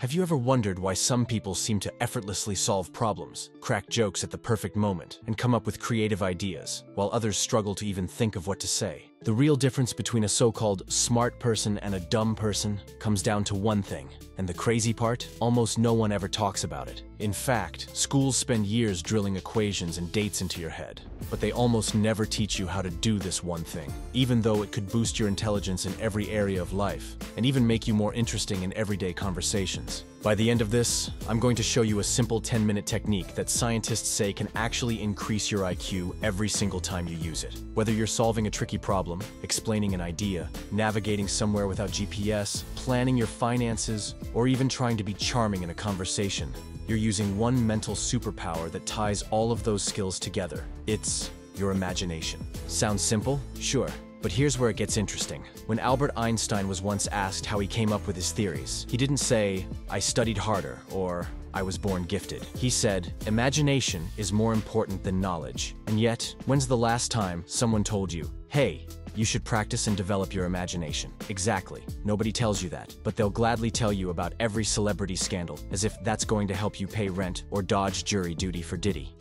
Have you ever wondered why some people seem to effortlessly solve problems, crack jokes at the perfect moment, and come up with creative ideas, while others struggle to even think of what to say? The real difference between a so-called smart person and a dumb person comes down to one thing. And the crazy part? Almost no one ever talks about it. In fact, schools spend years drilling equations and dates into your head. But they almost never teach you how to do this one thing, even though it could boost your intelligence in every area of life, and even make you more interesting in everyday conversations. By the end of this, I'm going to show you a simple 10-minute technique that scientists say can actually increase your IQ every single time you use it. Whether you're solving a tricky problem, explaining an idea, navigating somewhere without GPS, planning your finances, or even trying to be charming in a conversation, you're using one mental superpower that ties all of those skills together. It's your imagination. Sounds simple? Sure. But here's where it gets interesting. When Albert Einstein was once asked how he came up with his theories, he didn't say, I studied harder, or I was born gifted. He said, imagination is more important than knowledge. And yet, when's the last time someone told you, hey, you should practice and develop your imagination. Exactly. Nobody tells you that, but they'll gladly tell you about every celebrity scandal, as if that's going to help you pay rent or dodge jury duty for Diddy.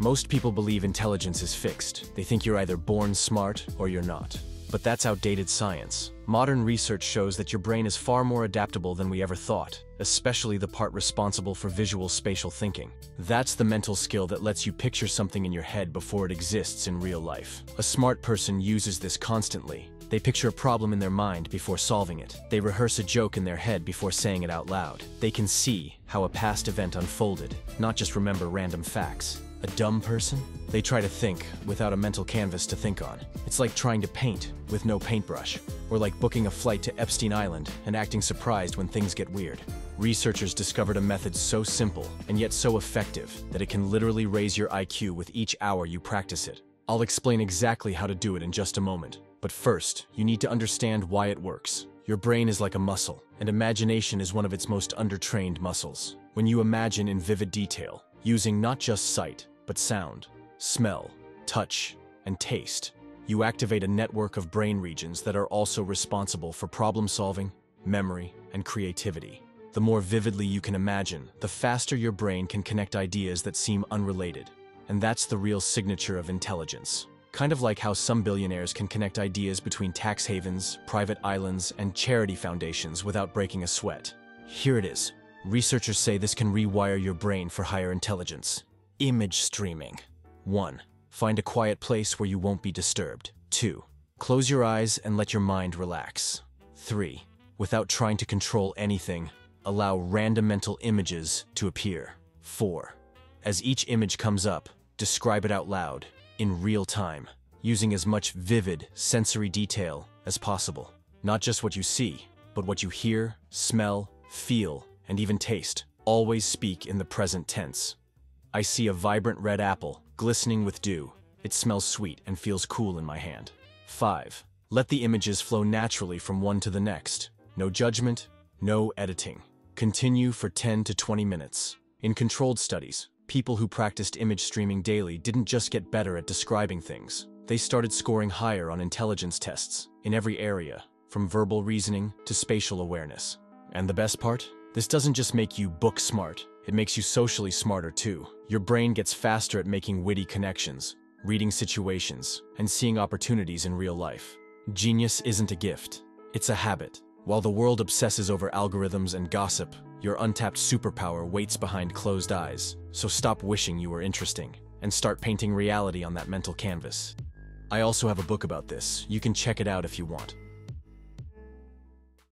Most people believe intelligence is fixed. They think you're either born smart or you're not. But that's outdated science. Modern research shows that your brain is far more adaptable than we ever thought, especially the part responsible for visual spatial thinking. That's the mental skill that lets you picture something in your head before it exists in real life. A smart person uses this constantly. They picture a problem in their mind before solving it. They rehearse a joke in their head before saying it out loud. They can see how a past event unfolded, not just remember random facts. A dumb person? They try to think without a mental canvas to think on. It's like trying to paint with no paintbrush, or like booking a flight to Epstein Island and acting surprised when things get weird. Researchers discovered a method so simple and yet so effective that it can literally raise your IQ with each hour you practice it. I'll explain exactly how to do it in just a moment. But first, you need to understand why it works. Your brain is like a muscle, and imagination is one of its most undertrained muscles. When you imagine in vivid detail, using not just sight, but sound, smell, touch, and taste. You activate a network of brain regions that are also responsible for problem solving, memory, and creativity. The more vividly you can imagine, the faster your brain can connect ideas that seem unrelated. And that's the real signature of intelligence. Kind of like how some billionaires can connect ideas between tax havens, private islands, and charity foundations without breaking a sweat. Here it is. Researchers say this can rewire your brain for higher intelligence. Image streaming. 1. Find a quiet place where you won't be disturbed. 2. Close your eyes and let your mind relax. 3. Without trying to control anything, allow random mental images to appear. 4. As each image comes up, describe it out loud, in real time, using as much vivid, sensory detail as possible. Not just what you see, but what you hear, smell, feel, and even taste. Always speak in the present tense. I see a vibrant red apple, glistening with dew. It smells sweet and feels cool in my hand. 5. Let the images flow naturally from one to the next. No judgment, no editing. Continue for 10 to 20 minutes. In controlled studies, people who practiced image streaming daily didn't just get better at describing things. They started scoring higher on intelligence tests, in every area, from verbal reasoning to spatial awareness. And the best part? This doesn't just make you book smart, it makes you socially smarter too. Your brain gets faster at making witty connections, reading situations, and seeing opportunities in real life. Genius isn't a gift, it's a habit. While the world obsesses over algorithms and gossip, your untapped superpower waits behind closed eyes. So stop wishing you were interesting and start painting reality on that mental canvas. I also have a book about this. You can check it out if you want.